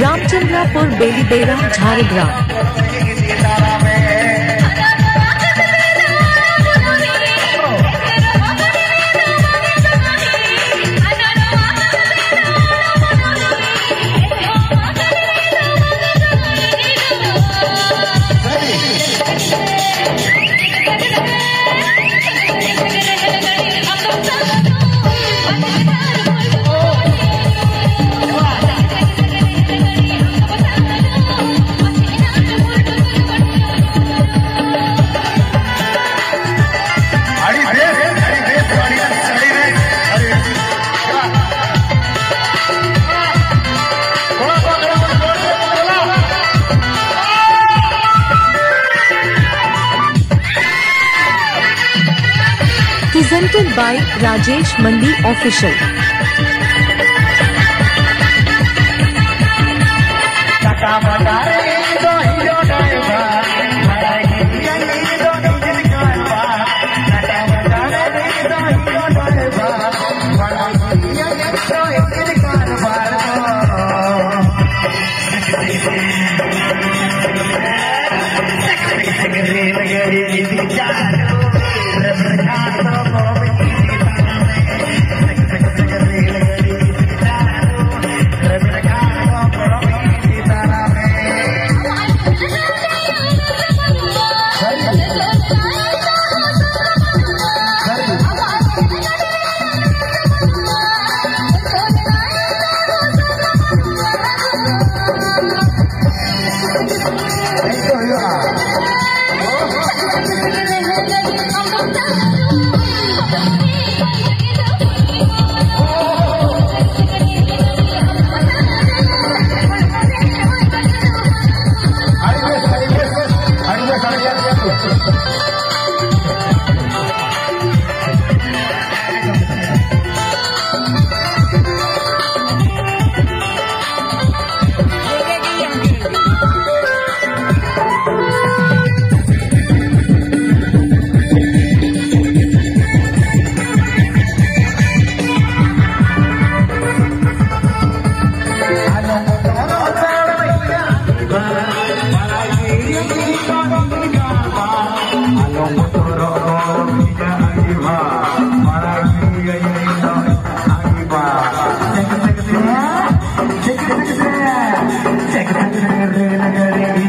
Ramchandrapur Belibera Jhargram. Presented by Rajesh Mandi official Nagare